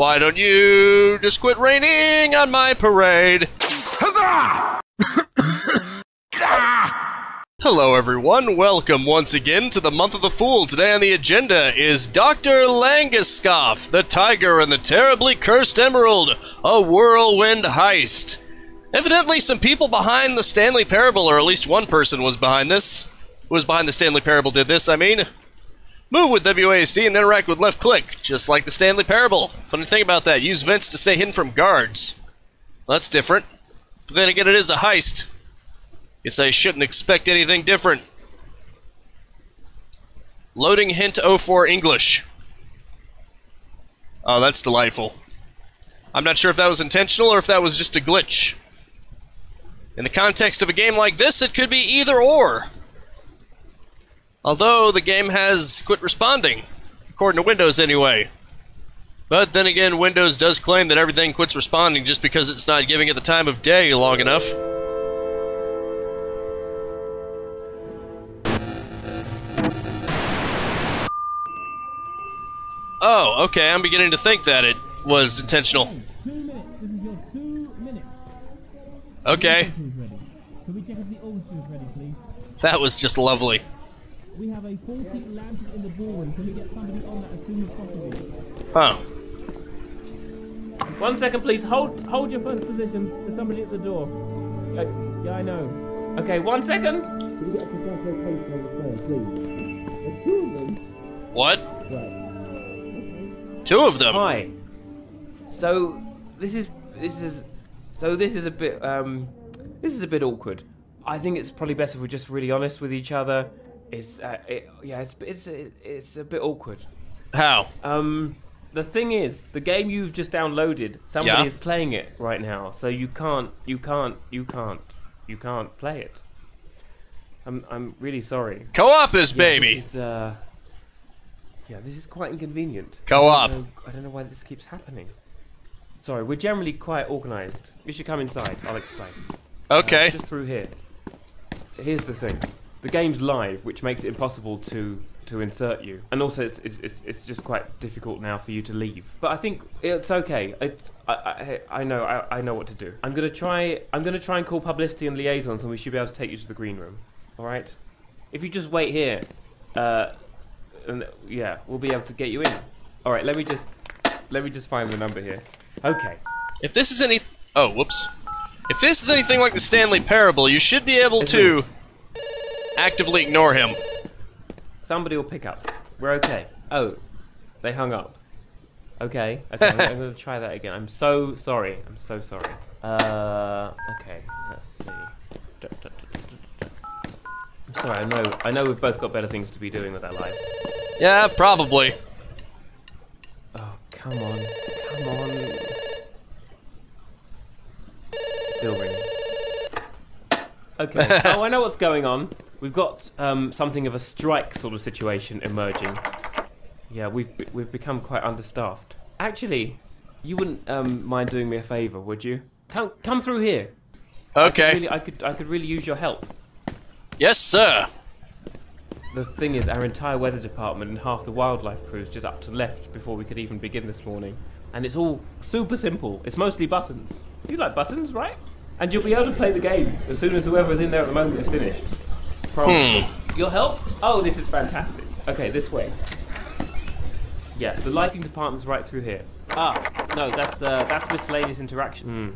Why don't you just quit raining on my parade? Huzzah! Hello, everyone. Welcome once again to the Month of the Fool. Today on the agenda is Dr. Langeskov, the Tiger and the Terribly Cursed Emerald, a whirlwind heist. Evidently, some people behind the Stanley Parable, or at least one person was behind this, who was behind the Stanley Parable did this, I mean. Move with WASD and interact with left click, just like the Stanley Parable. Funny thing about that, use vents to stay hidden from guards. Well, that's different. But then again, it is a heist. Guess I shouldn't expect anything different. Loading hint 04 English. Oh, that's delightful. I'm not sure if that was intentional or if that was just a glitch. In the context of a game like this, it could be either or. Although the game has quit responding, according to Windows anyway. But then again, Windows does claim that everything quits responding just because it's not giving it the time of day long enough. Oh, okay, I'm beginning to think that it was intentional. Two minutes. This is your two minutes. Okay, Is ready. Can we check if the ulcer is ready, please? that was just lovely. We have a 40 lantern in the ballroom. Can we get somebody on that as soon as possible? Huh. One second, please. Hold hold your first position. There's somebody at the door. Uh, yeah, I know. Okay, one second. Can we get a precise location on the stairs, please? There's two of them. What? Right. Two of them? Hi. So this is this is so this is a bit um this is a bit awkward. I think it's probably best if we're just really honest with each other. It's uh, it, yeah, it's it's it's a bit awkward. How? Um, the thing is, the game you've just downloaded, somebody Yeah. is playing it right now, so you can't, you can't, you can't, you can't play it. I'm I'm really sorry. Co-op this Yeah, baby. This is, uh, yeah, this is quite inconvenient. Co-op. I don't, know, I don't know why this keeps happening. Sorry, we're generally quite organised. You should come inside. I'll explain. Uh, Okay. just through here. Here's the thing. The game's live, which makes it impossible to to insert you, and also it's it's, it's, just quite difficult now for you to leave. But I think it's okay. It, I, I I know I, I know what to do. I'm gonna try I'm gonna try and call publicity and liaisons, and we should be able to take you to the green room. All right. If you just wait here, uh, and yeah, we'll be able to get you in. All right. Let me just let me just find the number here. Okay. If this is any... Oh, whoops. If this is anything like the Stanley Parable, you should be able to actively ignore him. Somebody will pick up. We're okay. Oh, they hung up. Okay. Okay. I'm, I'm going to try that again. I'm so sorry. I'm so sorry. Uh. Okay. Let's see. Da, da, da. I'm sorry. I know. I know we've both got better things to be doing with our lives. Yeah, probably. Oh, come on. Come on. Still ringing. Okay. oh, I know what's going on. We've got um, something of a strike sort of situation emerging. Yeah, we've we've become quite understaffed. Actually, you wouldn't um, mind doing me a favour, would you? Come come through here. Okay. Really, I could I could really use your help. Yes, sir. The thing is, our entire weather department and half the wildlife crews just up to left before we could even begin this morning. And it's all super simple. It's mostly buttons. You like buttons, right? And you'll be able to play the game as soon as whoever's in there at the moment is finished. Promise. Your help? Oh, this is fantastic. Okay, this way. Yeah, the lighting department's right through here. Ah, no, that's uh, that's miscellaneous interaction.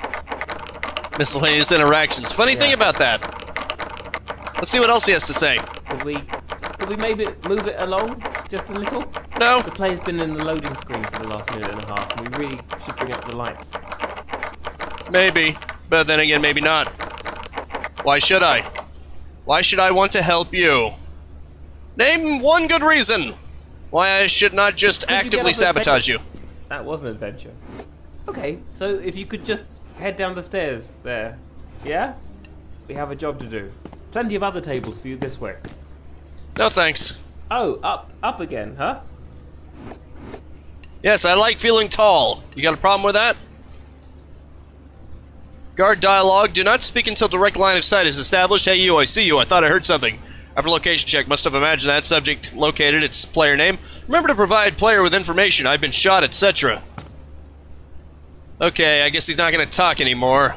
Hmm. Miscellaneous interactions. Funny thing about that. Let's see what else he has to say. Could we, could we maybe move it along just a little? No? The player's been in the loading screen for the last minute and a half, and we really should bring up the lights. Maybe. But then again, maybe not. Why should I? Why should I want to help you? Name one good reason why I should not just you actively the sabotage you. That was an adventure. Okay, so if you could just head down the stairs there, yeah? We have a job to do. Plenty of other tables for you this way. No thanks. Oh, up, up again, huh? Yes, I like feeling tall. You got a problem with that? Guard dialogue. Do not speak until direct line of sight is established. Hey, you, I see you. I thought I heard something. After location check, must have imagined that subject located its player name. Remember to provide player with information. I've been shot, etc. Okay, I guess he's not gonna talk anymore.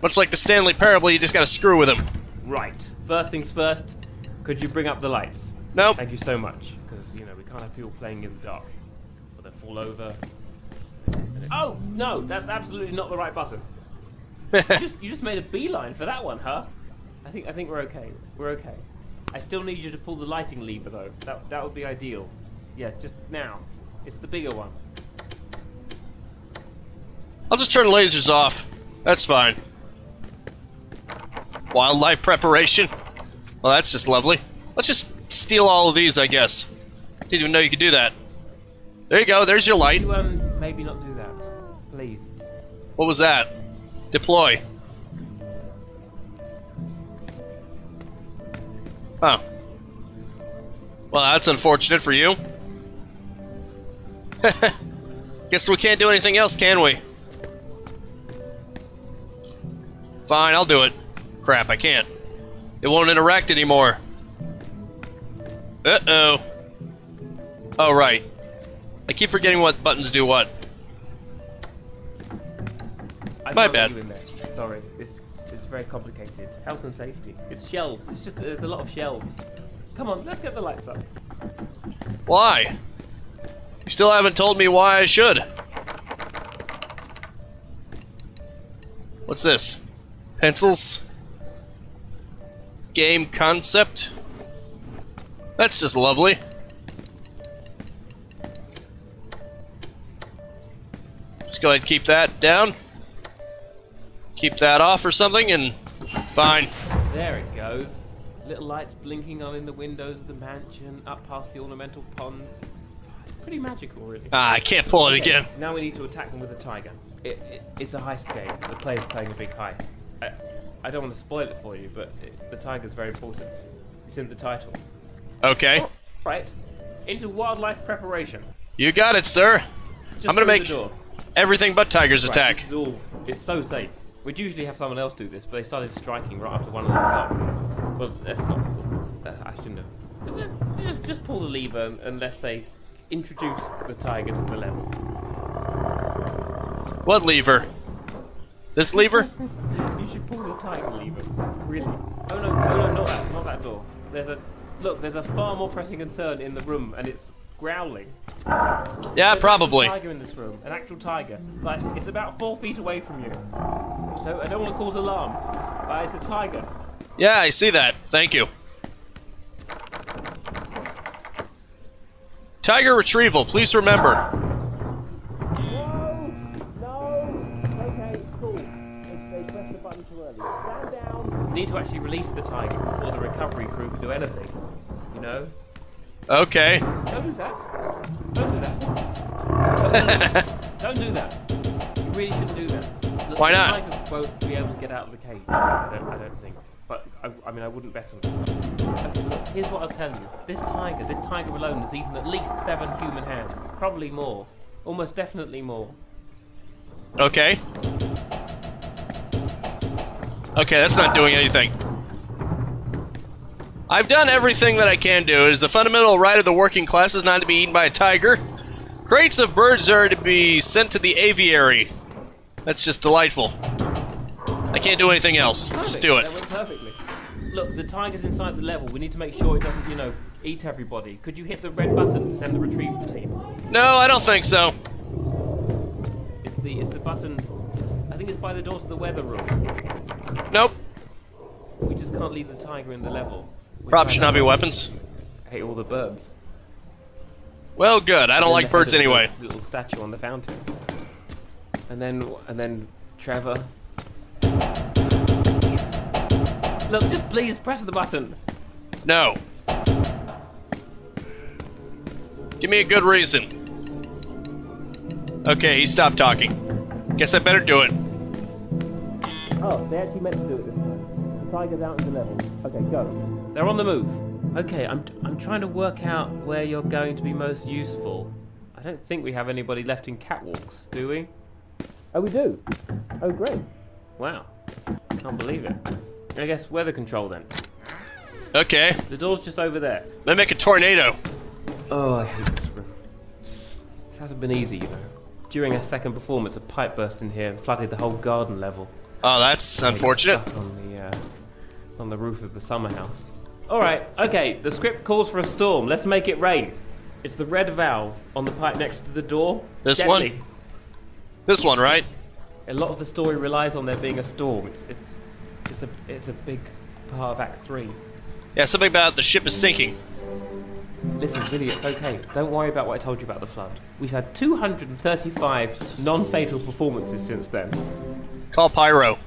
Much like the Stanley Parable, you just gotta screw with him. Right. First things first. Could you bring up the lights? Nope. Thank you so much. Because you know we can't have people playing in the dark, or they fall over. Oh no, that's absolutely not the right button. You, just, you just made a beeline for that one, huh? I think I think we're okay. We're okay. I still need you to pull the lighting lever though. That that would be ideal. Yeah, just now. It's the bigger one. I'll just turn lasers off. That's fine. Wildlife preparation. Well, that's just lovely. Let's just steal all of these, I guess. Didn't even know you could do that. There you go. There's your light. You um maybe not do that, please. What was that? Deploy. Oh. Well, that's unfortunate for you. Guess we can't do anything else, can we? Fine, I'll do it. Crap, I can't. It won't interact anymore. Uh-oh. Oh, right. I keep forgetting what buttons do what. I My bad. Sorry, it's, it's very complicated. Health and safety. It's shelves. It's just there's a lot of shelves. Come on, let's get the lights up. Why? You still haven't told me why I should. What's this? Pencils? Game concept? That's just lovely. Just go ahead and keep that down. Keep that off or something, and fine. There it goes. Little lights blinking on in the windows of the mansion, up past the ornamental ponds. It's pretty magical, really. Ah, I can't pull it Okay, again. Now we need to attack them with a tiger. It, it, it's a heist game. The player's playing a big heist. I, I don't want to spoil it for you, but it, the tiger's very important. It's in the title. Okay. Right. Into wildlife preparation. You got it, sir. Just I'm gonna make everything but Tiger's Right, attack. This is all. It's so safe. We'd usually have someone else do this, but they started striking right after one of them got. Well, that's not. Uh, I shouldn't have. Just, just pull the lever unless they introduce the tiger to the level. What lever? This lever? You should pull the tiger lever. Really? Oh no! Oh no! Not that! Not that door. There's a look. There's a far more pressing concern in the room, and it's growling. Yeah, There's probably. A tiger in this room, an actual tiger. Like it's about four feet away from you. So I don't want to cause alarm. But it's a tiger. Yeah, I see that. Thank you. Tiger retrieval, please remember. No! No! Okay, cool. They pressed the button too early. Stand down! We need to actually release the tiger before the recovery crew can do anything. You know? Okay. Don't do that. Don't do that. Don't do that. You really shouldn't do that. Look, Why not? Tigers won't be able to get out of the cage. I don't, I don't think. But I, I mean, I wouldn't bet on it. Look, here's what I'll tell you. This tiger, this tiger alone has eaten at least seven human hands. Probably more. Almost definitely more. Okay. Okay, that's not doing anything. I've done everything that I can do. Is the fundamental right of the working class is not to be eaten by a tiger. Crates of birds are to be sent to the aviary. That's just delightful. I can't do anything else. Let's do it. That went perfectly. Look, the tiger's inside the level. We need to make sure it doesn't, you know, eat everybody. Could you hit the red button to send the retrieval team? No, I don't think so. It's the it's the button. I think it's by the door to the weather room. Nope. We just can't leave the tiger in the level. We Props should not be weapons. I hate all the birds. Well, good. I don't like birds head of the anyway. Little statue on the fountain. And then and then Trevor. Look, just please press the button. No. Give me a good reason. Okay, he stopped talking. Guess I better do it. Oh, they actually meant to do it this time. The tiger's out in the level. Okay, go. They're on the move. Okay, I'm, I'm trying to work out where you're going to be most useful. I don't think we have anybody left in catwalks, do we? Oh, we do. Oh, great. Wow. Can't believe it. I guess weather control then. Okay, The door's just over there. let me make a tornado. Oh, I hate this room. This hasn't been easy, you know. during our second performance, a pipe burst in here and flooded the whole garden level. Oh, that's unfortunate. On the, uh, on the roof of the summer house. Alright, okay, the script calls for a storm. Let's make it rain. It's the red valve on the pipe next to the door. This one? This one, right? A lot of the story relies on there being a storm. It's, it's, it's, a, it's a big part of Act 3. Yeah, something about the ship is sinking. Listen, Billy, it's okay. Don't worry about what I told you about the flood. We've had 235 non-fatal performances since then. Call Pyro.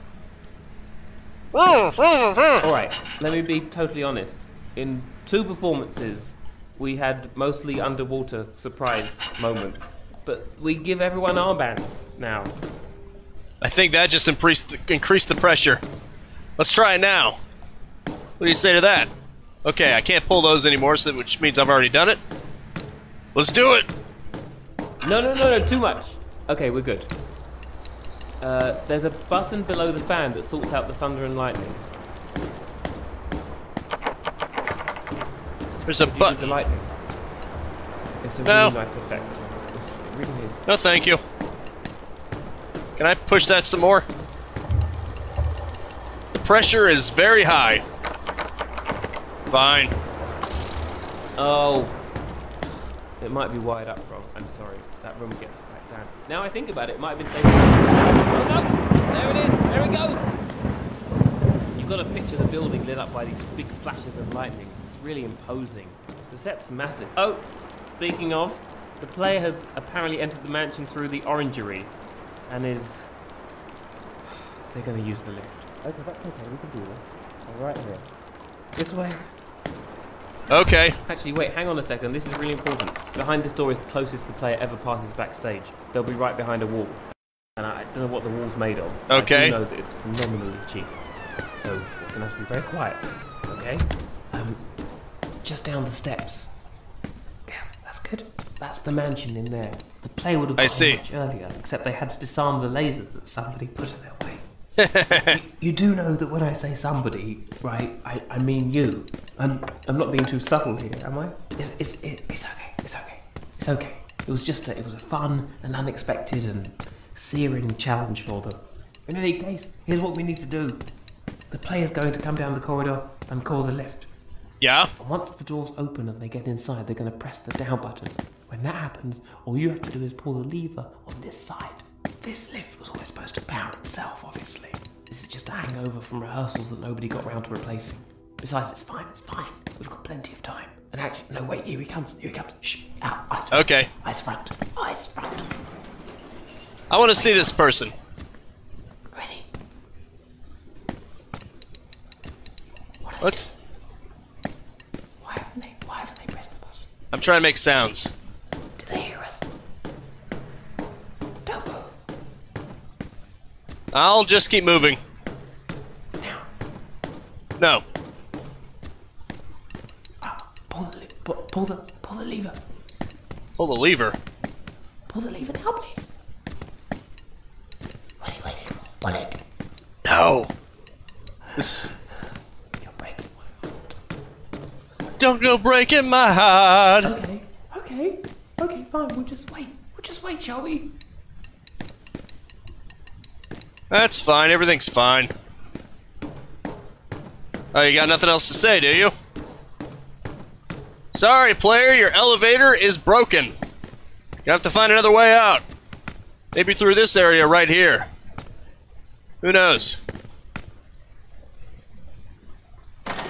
Mm, mm, mm. All right, let me be totally honest. In two performances, we had mostly underwater surprise moments, but we give everyone armbands now. I think that just increased the, increased the pressure. Let's try it now. What do you say to that? Okay, I can't pull those anymore, so, which means I've already done it. Let's do it. No, no, no, no, too much. Okay, we're good. Uh, there's a button below the fan that sorts out the thunder and lightning. There's a need the button. lightning. It's a No. really nice effect. It really is. No, thank you. Can I push that some more? The pressure is very high. Fine. Oh. It might be wired up wrong. I'm sorry. That room gets. Now I think about it, it might have been safe. Oh no! There it is! There it goes! You've got to picture the building lit up by these big flashes of lightning. It's really imposing. The set's massive. Oh, speaking of, the player has apparently entered the mansion through the orangery and is. They're going to use the lift. Okay, that's okay. We can do that. All right here. This way. Okay. Actually, wait, hang on a second. This is really important. Behind this door is the closest the player ever passes backstage. They'll be right behind a wall. And I don't know what the wall's made of. Okay. I know that it's phenomenally cheap. So we're going to have to be very quiet. Okay? Um, just down the steps. Yeah, that's good. That's the mansion in there. The player would have I see. much earlier, except they had to disarm the lasers that somebody put in their way. You do know that when I say somebody, right, I, I mean you. I'm I'm not being too subtle here, am I? It's it's it, it's okay. It's okay. It's okay. It was just a, it was a fun and unexpected and searing challenge for them. In any case, here's what we need to do. The player's going to come down the corridor and call the lift. Yeah? And once the doors open and they get inside, they're going to press the down button. When that happens, all you have to do is pull the lever on this side. This lift was always supposed to power itself, obviously. This is just a hangover from rehearsals that nobody got round to replacing. Besides, it's fine, it's fine. We've got plenty of time. And actually, no, wait, here he comes, here he comes. Shh, out, eyes front. Okay. Eyes front, eyes front. I want to see this person. Ready? What Let's. Why haven't they, why haven't they pressed the button? I'm trying to make sounds. I'll just keep moving. No. Pull the, pull, pull the, pull the lever. Pull the lever. Pull the lever now, please. What are you waiting for? Pull it. No. This. You're breaking my Don't go breaking my heart. Okay, okay, okay, fine. We'll just wait. We'll just wait, shall we? That's fine. Everything's fine. Oh, you got nothing else to say, do you? Sorry, player. Your elevator is broken. You have to find another way out. Maybe through this area right here. Who knows?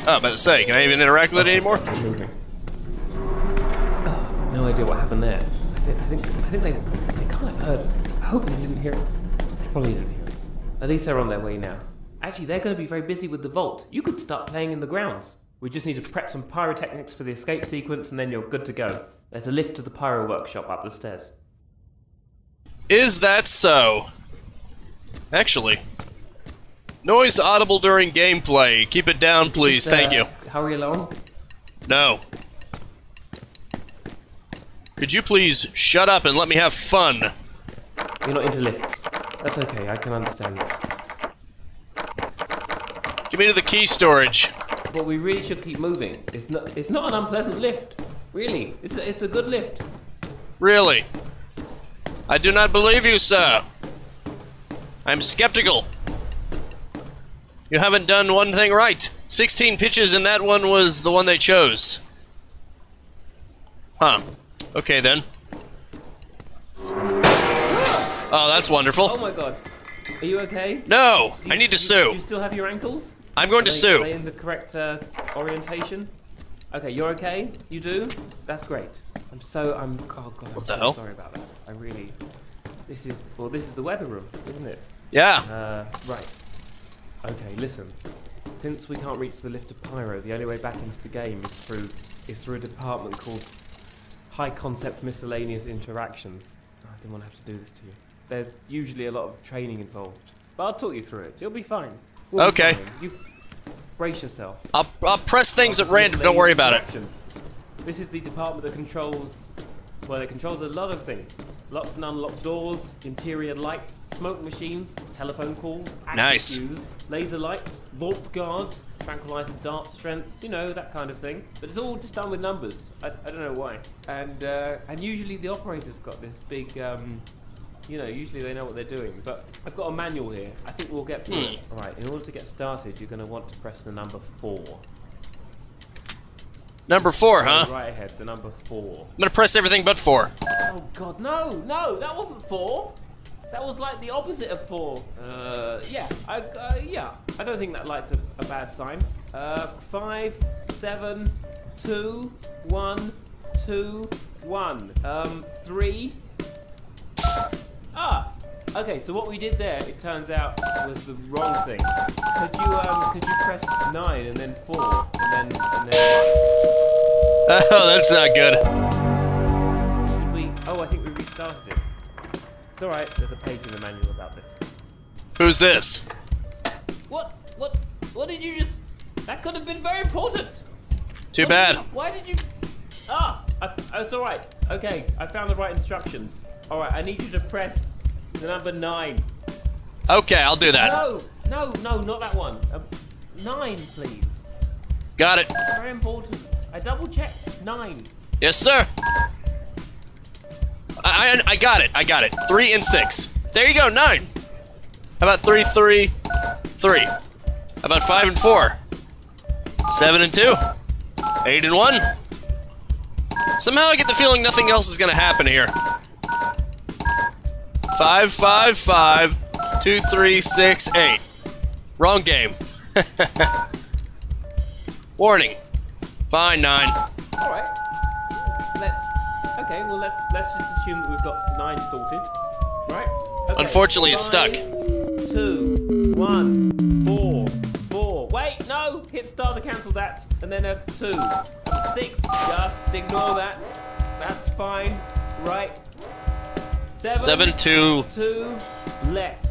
Oh, about to say, can I even interact with it anymore? Oh, no idea what happened there. I think, I think, I think they, they can't have heard. I hope they didn't hear probably didn't. At least they're on their way now. Actually, they're going to be very busy with the vault. You could start playing in the grounds. We just need to prep some pyrotechnics for the escape sequence, and then you're good to go. There's a lift to the pyro workshop up the stairs. Is that so? Actually. Noise audible during gameplay. Keep it down, please. Just, uh, Thank you. Hurry along. No. Could you please shut up and let me have fun? You're not into lifts. That's okay. I can understand that. Give me to the key storage. But we really should keep moving. It's not. It's not an unpleasant lift. Really, it's a, it's a good lift. Really? I do not believe you, sir. I'm skeptical. You haven't done one thing right. 16 pitches and that one was the one they chose. Huh. Okay then. Oh, that's wonderful. Oh my god. Are you okay? No! You- I need to do you- sue. Do you still have your ankles? I'm going to they, Are they sue. in the correct uh, orientation? Okay, you're okay? You do? That's great. I'm so I'm oh god. I'm What the so hell? Sorry about that. I really. This is well. This is the weather room, isn't it? Yeah. Uh, right. Okay, listen. Since we can't reach the lift of Pyro, the only way back into the game is through is through a department called High Concept Miscellaneous Interactions. I didn't want to have to do this to you. There's usually a lot of training involved, but I'll talk you through it. You'll be fine. We'll be Okay. fine. You brace yourself. I'll, I'll press things at random. Don't worry about it. This is the department that controls, well, it controls a lot of things. Locked and unlocked doors, interior lights, smoke machines, telephone calls, Nice. fuse, laser lights, vault guards, tranquilizer dart strength, you know, that kind of thing. But it's all just done with numbers. I, I don't know why. And, uh, and usually the operator's got this big, um, you know, usually they know what they're doing. But I've got a manual here. I think we'll get through it. Hmm. Alright, in order to get started, you're going to want to press the number four. Number four, huh? Right ahead, the number four. I'm gonna press everything but four. Oh god, no, no, that wasn't four. That was like the opposite of four. Uh, yeah, I, uh, yeah. I don't think that light's a, a bad sign. Uh, five, seven, two, one, two, one. Um, three. Ah. Okay, so what we did there, it turns out, was the wrong thing. Could you um, could you press nine and then four and then and then? Oh, that's not good. We? Oh, I think we restarted it. It's all right. There's a page in the manual about this. Who's this? What? What? What did you just? That could have been very important. Too What bad. you- why did you? Ah, I, oh, it's all right. Okay, I found the right instructions. All right, I need you to press the number nine. Okay, I'll do that. No, no, no, not that one. Um, nine, please. Got it. Very important. I double checked. Nine. Yes, sir. I, I, I got it. I got it. Three and six. There you go. Nine. How about three, three, three? How about five and four? Seven and two. Eight and one. Somehow I get the feeling nothing else is gonna happen here. Five, five, five, two, three, six, eight. Wrong game. Warning. Fine, nine. All right. Let's. Okay. Well, let's let's just assume that we've got nine sorted. Right. Okay. Unfortunately, it's stuck. Two, one, four, four. Wait, no. Hit star to cancel that, and then a two, six. Just ignore that. That's fine. Right. Seven. Seven, two. Two. Left.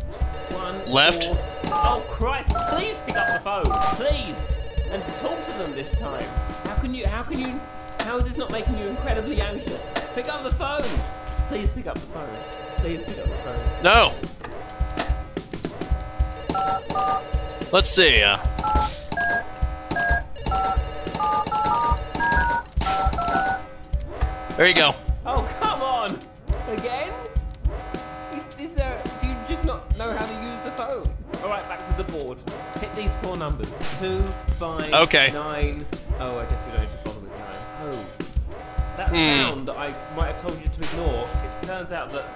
One. Left. four. Oh Christ! Please pick up the phone, please, and talk to them this time. How can you? How can you? How is this not making you incredibly anxious? Pick up the phone. Please pick up the phone. Please pick up the phone. No. Let's see. Uh, there you go. Oh come on! Again? Is, is there? Do you just not know how to use the phone? All right, back to the board. Hit these four numbers: two, five, Okay. nine. Oh, I guess we don't need to bother with nine. Oh, that Hmm. sound that I might have told you to ignore. It turns out that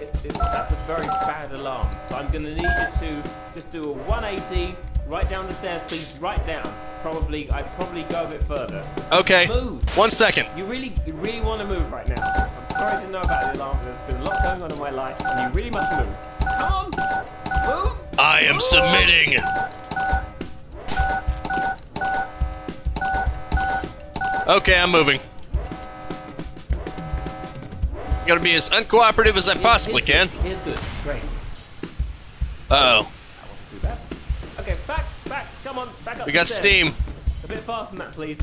it, it, that's a very bad alarm. So I'm going to need you to just do a 180, right down the stairs, please. Right down. Probably, I'd probably go a bit further. Okay. Move. One second. You really, you really want to move right now. I'm sorry to know about the alarm. There's been a lot going on in my life, and you really must move. Come on, move. I am submitting. Okay, I'm moving. Gotta be as uncooperative as I possibly can. Here's good. Here's good. Great. Uh oh. Back, back. Come on, back up. We got steam. A bit faster than that, please.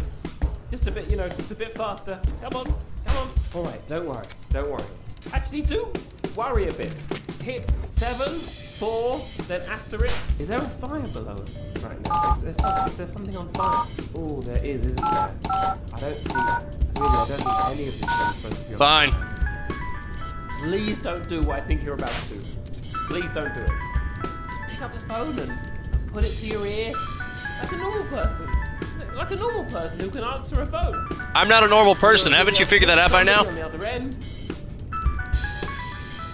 Just a bit, you know, just a bit faster. Come on, come on. All right, don't worry, don't worry. Actually, do worry a bit. Hit seven, four, then asterisk. Is there a fire below us right now? Is, there- is there something on fire? Oh, there is, isn't there? I don't see. That. Really, I don't think any of this is supposed to be on Fine. Please don't do what I think you're about to do. Please don't do it. Pick up the phone and put it to your ear like a normal person. Like a normal person who can answer a phone. I'm not a normal person. Haven't you figured that out by now? On the other end.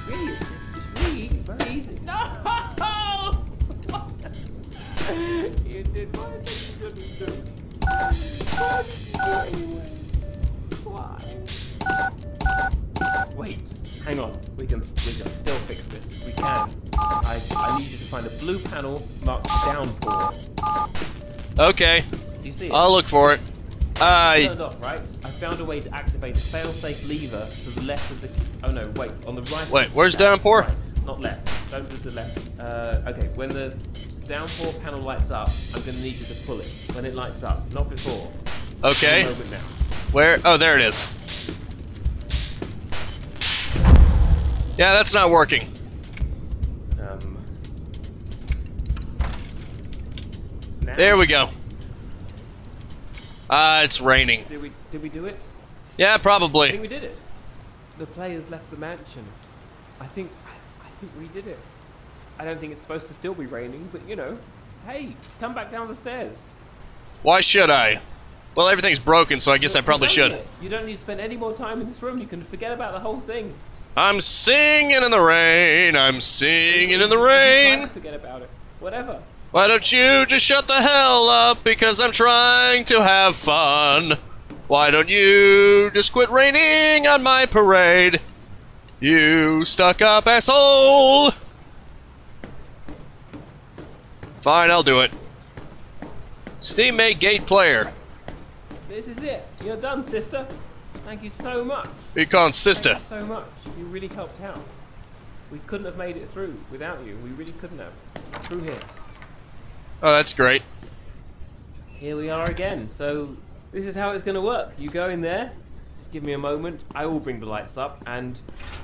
Really, it's really easy, very easy. No! you did what I you couldn't. Why? Why? Wait, hang on. We can we can still fix this. We can. I I need you to find a blue panel marked downpour. Okay, Do you see it? I'll look for it. I turned off, right? I found a way to activate the fail-safe lever to the left of the. Oh no, wait, on the right. Wait, where's downpour? Right, not left. Don't do the left. Uh, okay, when the downpour panel lights up, I'm going to need you to pull it. When it lights up, not before. okay. Any moment now. Where? Oh, there it is. Yeah, that's not working. Um. There we go. Ah, it's raining. Did we did we do it? Yeah, probably. I think we did it. The players left the mansion. I think I, I think we did it. I don't think it's supposed to still be raining, but you know, hey, come back down the stairs. Why should I? Well, everything's broken, so I guess I probably should. it. You don't need to spend any more time in this room. You can forget about the whole thing. I'm singing in the rain. I'm singing in the You can try to rain. Forget about it. Whatever. Why don't you just shut the hell up? Because I'm trying to have fun. Why don't you just quit raining on my parade? You stuck up asshole. Fine, I'll do it. Steam made gate player. This is it. You're done, sister. Thank you so much. Econ sister. Thank you so much. You really helped out. We couldn't have made it through without you. We really couldn't have. Through here. Oh, that's great. Here we are again. So this is how it's going to work. You go in there. Just give me a moment. I will bring the lights up, and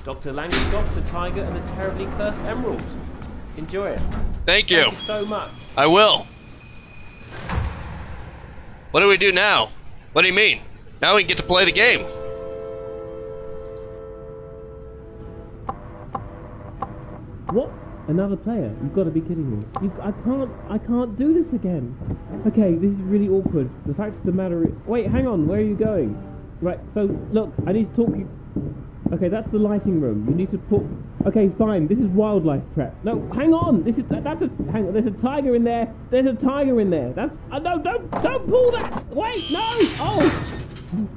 Dr. Langeskov, the tiger, and the terribly cursed emerald. Enjoy it. Thank you. Thank you so much. I will. What do we do now? What do you mean? Now we get to play the game. What? Another player? You've got to be kidding me. You, I can't. I can't do this again. Okay, this is really awkward. The fact of the matter is, wait, hang on. Where are you going? Right. So look, I need to talk you. Okay, that's the lighting room. You need to put. Okay, fine. This is wildlife prep. No, hang on. This is that's a hang on. There's a tiger in there. There's a tiger in there. That's uh, no, don't don't pull that. Wait, no. Oh. Well,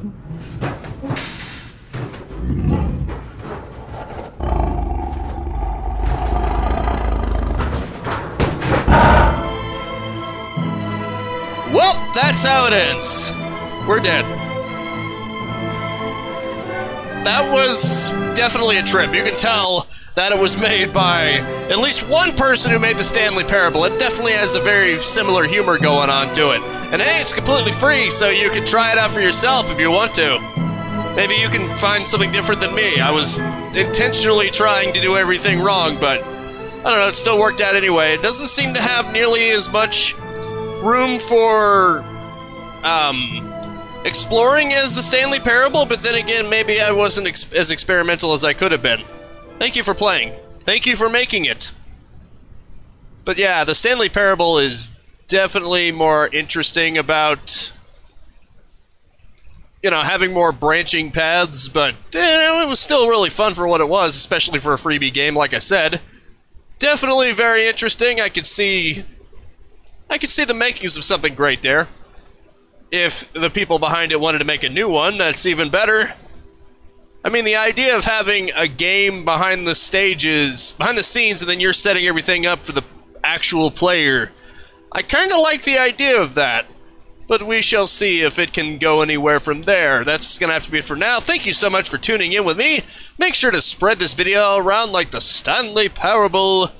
that's how it ends. We're dead. That was definitely a trip. You can tell that it was made by at least one person who made the Stanley Parable. It definitely has a very similar humor going on to it. And hey, it's completely free, so you can try it out for yourself if you want to. Maybe you can find something different than me. I was intentionally trying to do everything wrong, but I don't know, it still worked out anyway. It doesn't seem to have nearly as much room for um exploring as the Stanley Parable, but then again, maybe I wasn't ex- as experimental as I could have been. Thank you for playing. Thank you for making it. But yeah, the Stanley Parable is definitely more interesting about you know having more branching paths, but eh, it was still really fun for what it was, especially for a freebie game. Like I said, definitely very interesting. I could see I could see the makings of something great there. If the people behind it wanted to make a new one, that's even better. I mean, the idea of having a game behind the stages, behind the scenes, and then you're setting everything up for the actual player. I kind of like the idea of that. But we shall see if it can go anywhere from there. That's going to have to be it for now. Thank you so much for tuning in with me. Make sure to spread this video around like the Stanley Parable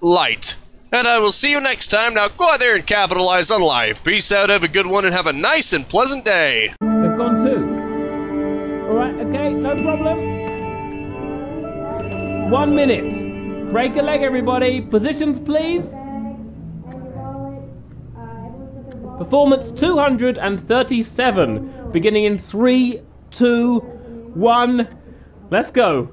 light. And I will see you next time. Now go out there and capitalize on life. Peace out, have a good one, and have a nice and pleasant day. No problem. One minute. Break a leg, everybody. Positions, please. Performance 237. Beginning in 3, 2, 1. Let's go.